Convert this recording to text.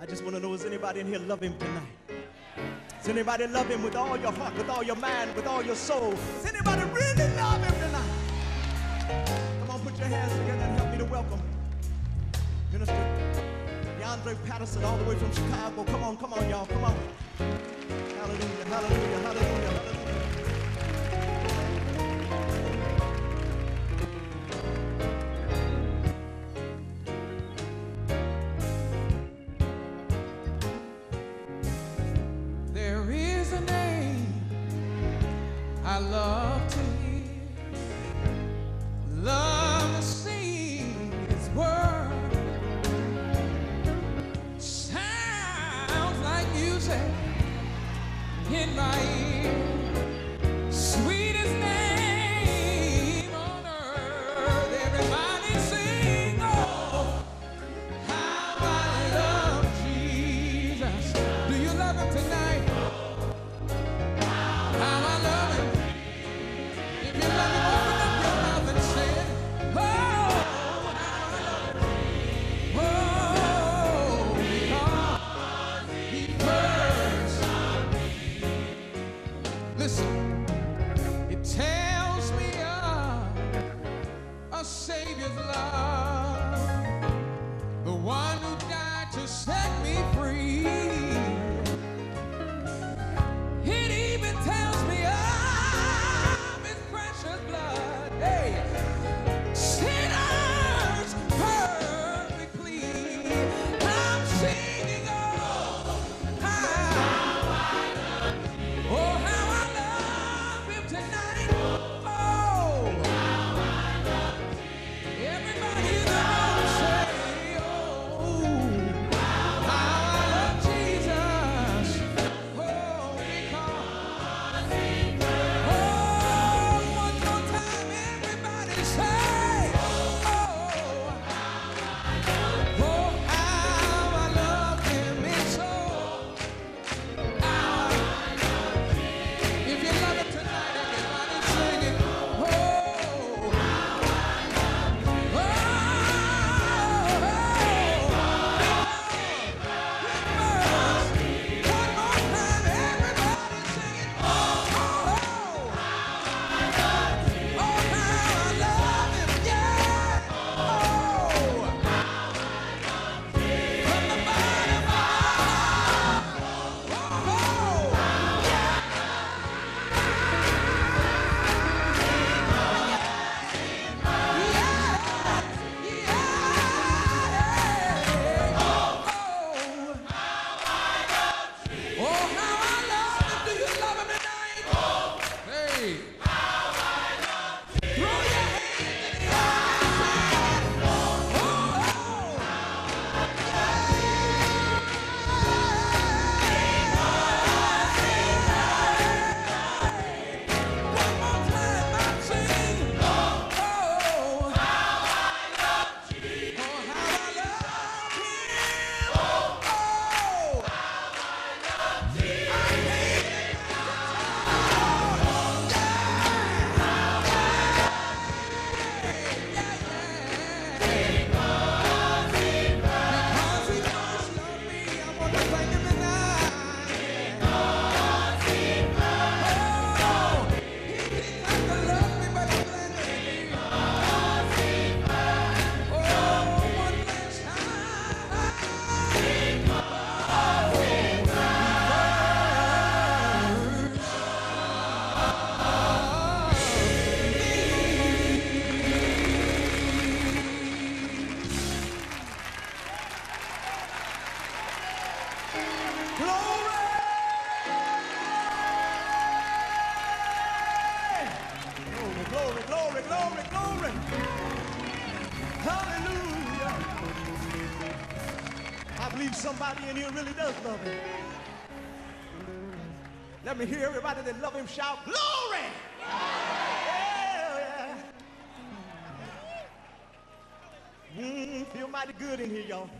I just want to know, is anybody in here love him tonight? Does anybody love him with all your heart, with all your mind, with all your soul? Does anybody really love him tonight? Come on, put your hands together and help me to welcome Minister DeAndre Patterson all the way from Chicago. Come on, come on, y'all, come on. I love to hear, love to sing His word. Sounds like music in my ear. Sweetest name on earth. Everybody sing, oh, how I love Jesus. Do you love Him tonight? Listen, it tells me of a Savior's love, the one who died to set me free. Glory, glory, glory, glory. Hallelujah. I believe somebody in here really does love him. Let me hear everybody that love him shout, Glory! Yeah, yeah. Mm, feel mighty good in here, y'all.